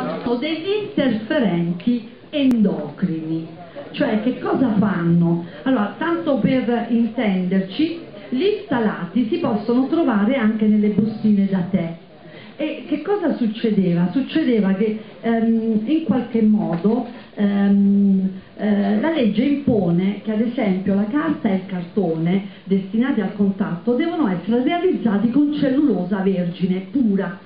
fatto degli interferenti endocrini. Cioè che cosa fanno? Allora, tanto per intenderci, gli ftalati si possono trovare anche nelle bustine da tè. E che cosa succedeva? Succedeva che ehm, in qualche modo ehm, eh, la legge impone che ad esempio la carta e il cartone destinati al contatto devono essere realizzati con cellulosa vergine pura.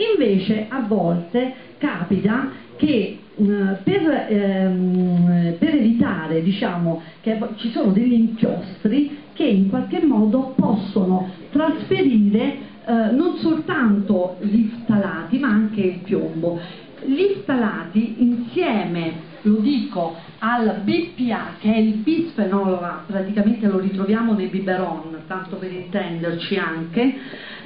Invece a volte capita che eh, per, ehm, per, evitare diciamo, che ci sono degli inchiostri che in qualche modo possono trasferire eh, non soltanto gli ftalati ma anche il piombo. Gli ftalati insieme, lo dico, al BPA che è il bisfenolo A, praticamente lo ritroviamo nei biberon, tanto per intenderci anche,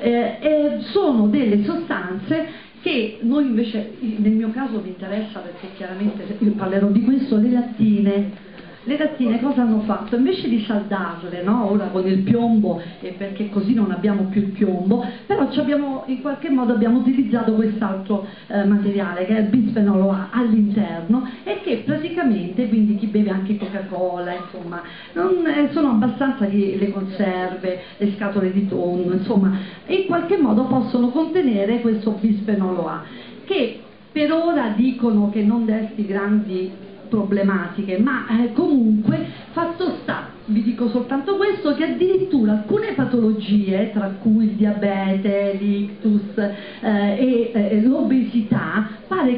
eh, sono delle sostanze che noi invece, nel mio caso mi interessa perché chiaramente io parlerò di questo, le lattine le lattine cosa hanno fatto? Invece di saldarle, no? ora con il piombo, perché così non abbiamo più il piombo, però abbiamo, in qualche modo abbiamo utilizzato quest'altro eh, materiale che è il bisfenolo A all'interno e che praticamente, quindi chi beve anche Coca-Cola, insomma, non, eh, sono abbastanza gli, le conserve, le scatole di tonno, insomma, in qualche modo possono contenere questo bisfenolo A, che per ora dicono che non desti grandi problematiche, ma eh, comunque fatto sta, vi dico soltanto questo, che addirittura alcune patologie, tra cui il diabete, l'ictus eh, e eh, l'obesità, pare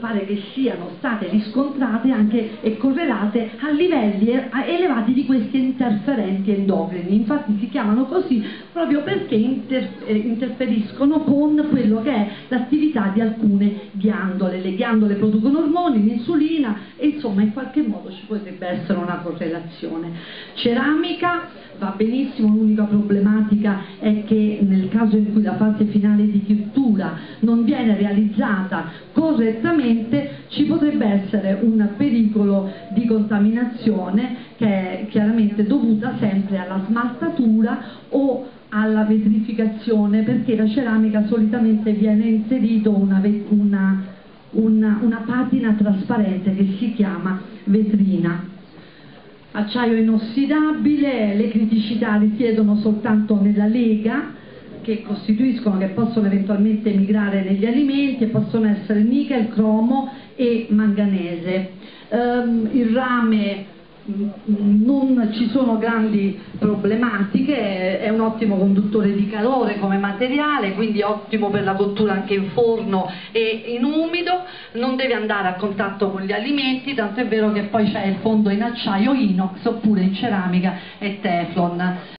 pare che siano state riscontrate anche e correlate a livelli elevati di questi interferenti endocrini, infatti si chiamano così proprio perché inter, eh, interferiscono con quello che è l'attività di alcune ghiandole, le ghiandole producono ormoni, l'insulina insomma in qualche modo ci potrebbe essere una correlazione. Ceramica va benissimo, l'unica problematica è che nel caso in cui la fase finale di chiusura non viene realizzata correttamente ci potrebbe essere un pericolo di contaminazione che è chiaramente dovuta sempre alla smaltatura o alla vetrificazione perché la ceramica solitamente viene inserito una, una, una, una patina trasparente che si chiama vetrina acciaio inossidabile, le criticità risiedono soltanto nella lega che costituiscono, che possono eventualmente migrare negli alimenti e possono essere nickel, cromo e manganese. Um, il rame non ci sono grandi problematiche, è un ottimo conduttore di calore come materiale, quindi ottimo per la cottura anche in forno e in umido, non deve andare a contatto con gli alimenti, tanto è vero che poi c'è il fondo in acciaio inox oppure in ceramica e teflon.